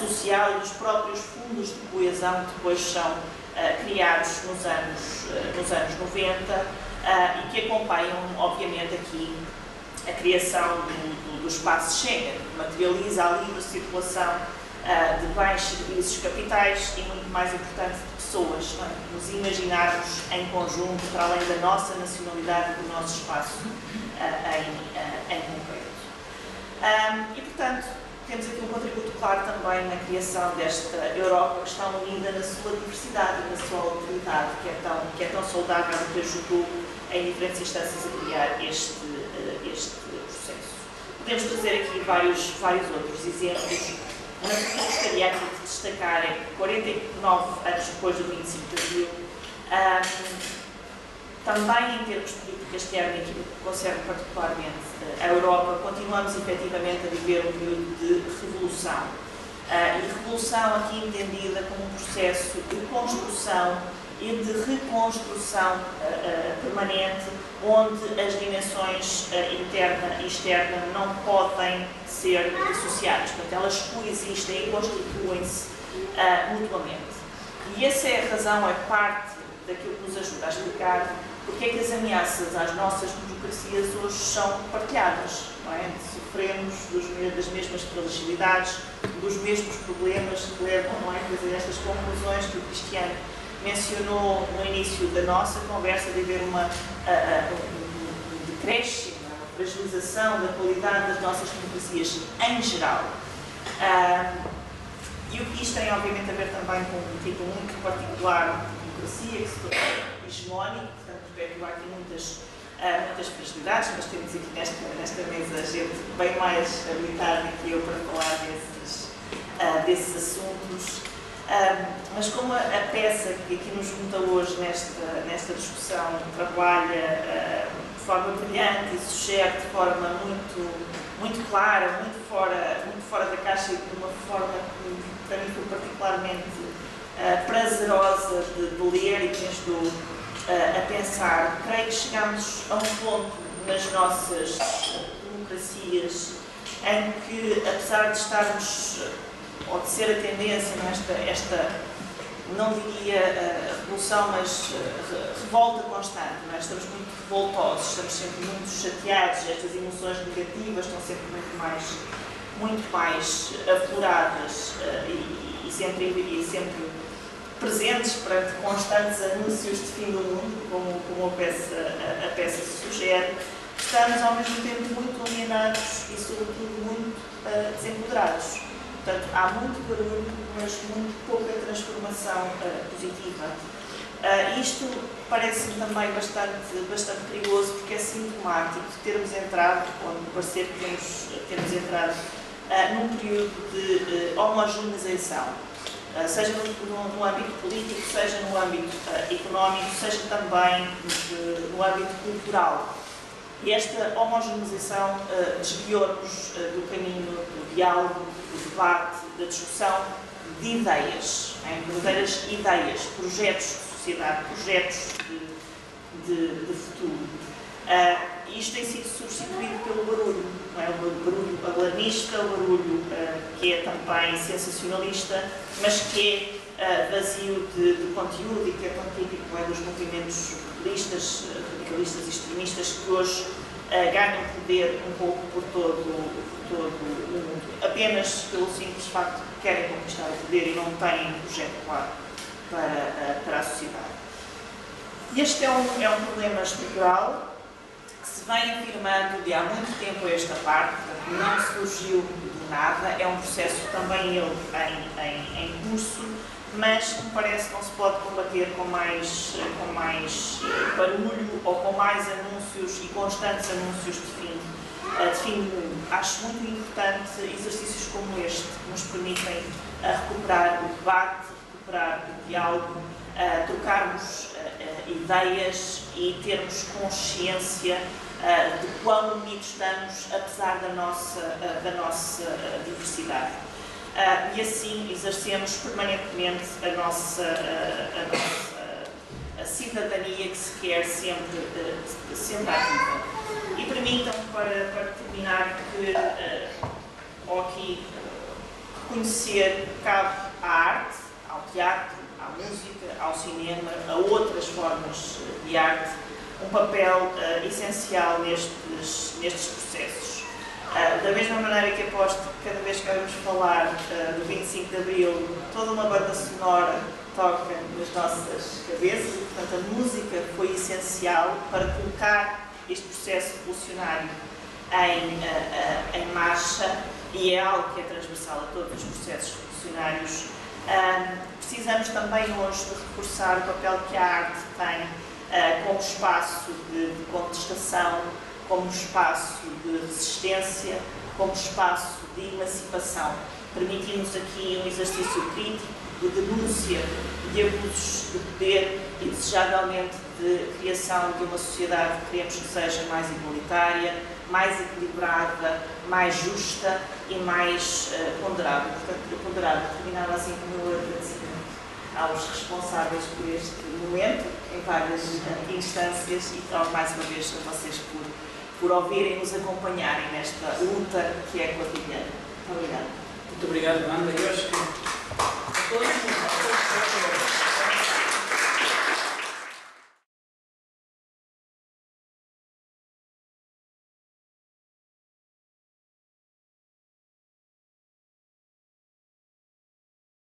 Social e dos próprios fundos de coesão que depois são criados nos anos, nos anos 90 e que acompanham, obviamente, aqui a criação do, do espaço Schengen, materializa a livre circulação uh, de bens, serviços, capitais e, muito mais importante, de pessoas. É? Nos imaginarmos em conjunto, para além da nossa nacionalidade e do nosso espaço uh, em, uh, em concreto. Um, e, portanto, temos aqui um contributo claro também na criação desta Europa que está unida na sua diversidade e na sua alteridade, que é tão, que é tão saudável que ajudou em diferentes instâncias a criar este, este Podemos trazer aqui vários, vários outros exemplos, mas o que gostaria aqui de destacar é que 49 anos depois do 25 de abril, um, também em termos de políticas externa, que concerne particularmente a Europa, continuamos efetivamente a viver um período de revolução. E revolução aqui entendida como um processo de construção e de reconstrução uh, uh, permanente, onde as dimensões uh, interna e externa não podem ser dissociadas. Portanto, elas coexistem e constituem-se mutuamente. E essa é a razão, é parte daquilo que nos ajuda a explicar porque é que as ameaças às nossas democracias hoje são partilhadas. É? Sofremos dos, das mesmas fragilidades, dos mesmos problemas que levam não é, a estas conclusões que o Cristiano mencionou no início da nossa conversa de haver uma, um decréscimo, uma fragilização da qualidade das nossas democracias em geral. e o que isto tem, obviamente, a ver também com um tipo muito particular de democracia, que se tornou hegemónico, portanto, perpetuar aqui muitas, muitas fragilidades, mas temos aqui nesta, nesta mesa gente bem mais habilitada que eu para falar desses, desses assuntos. Um, mas como a, a, peça que aqui nos junta hoje nesta, nesta discussão trabalha uh, de forma brilhante e sugere de forma muito, muito clara, muito fora, muito fora da caixa e de uma forma que para mim foi particularmente uh, prazerosa de, de, ler e que me ajudou uh, a pensar, creio que chegamos a um ponto nas nossas democracias em que, apesar de estarmos ou de ser a tendência nesta, esta, não diria uh, revolução, mas uh, revolta constante. É? Estamos muito revoltosos, estamos sempre muito chateados, estas emoções negativas estão sempre muito mais, muito mais afloradas uh, e, e, sempre, e sempre presentes perante constantes anúncios de fim do mundo, como, como a, peça, a, a peça sugere. Estamos ao mesmo tempo muito alienados e, sobretudo, muito desempoderados. Portanto, há muito barulho, mas muito pouca transformação uh, positiva. Uh, isto parece-me também bastante, bastante perigoso porque é sintomático termos entrado, ou de parecer que temos, termos entrado uh, num período de homogeneização. Uh, seja no, âmbito político, seja no âmbito uh, económico, seja também no, âmbito cultural. E esta homogeneização uh, desviou-nos do caminho do diálogo, do debate, da discussão de ideias, em verdadeiras ideias, projetos de sociedade, projetos de, de, de futuro. Uh, isto tem sido substituído pelo barulho, não é? o barulho alarmista, o barulho uh, que é também sensacionalista, mas que é uh, vazio de, de, conteúdo e que é tão típico é, dos movimentos populistas, radicalistas e extremistas que hoje ganham poder um pouco por todo, por todo o mundo, apenas pelo simples facto de que querem conquistar o poder e não têm um projeto claro para, para a sociedade. Este é um, é um problema estrutural se vem afirmando de há muito tempo esta parte, não surgiu do nada, é um processo também ele em, em, em curso, mas me parece que não se pode combater com mais, com mais eh, barulho ou com mais anúncios e constantes anúncios de fim, eh, de fim do mundo. Acho muito importante exercícios como este, que nos permitem eh, recuperar o debate, recuperar o diálogo, trocarmos ideias e termos consciência uh, de quão unidos estamos, apesar da nossa, uh, da nossa uh, diversidade. e assim exercemos permanentemente a nossa, a nossa a cidadania que se quer sempre, sempre ativa. E permitam-me, para, para terminar, que uh, aqui reconhecer cabe à arte, ao teatro, à música, ao cinema, a outras formas de arte, um papel uh, essencial nestes, nestes processos. Uh, da mesma maneira que aposto que cada vez que vamos falar uh, do 25 de Abril, toda uma banda sonora toca nas nossas cabeças portanto, a música foi essencial para colocar este processo revolucionário em, em marcha e é algo que é transversal a todos os processos revolucionários. precisamos também hoje de reforçar o papel que a arte tem como espaço de, de, contestação, como espaço de resistência, como espaço de emancipação. Permitimos aqui um exercício crítico de denúncia de abusos de poder e, desejavelmente, de criação de uma sociedade que queremos que seja mais igualitária, mais equilibrada, mais justa e mais uh. Portanto, ponderada. Terminava assim com o meu agradecimento aos responsáveis por este momento, em várias instâncias, e então, mais uma vez a vocês por, por ouvirem e nos acompanharem nesta luta que é cotidiana. Muito obrigada. Muito obrigado, Wanda. Eu acho que.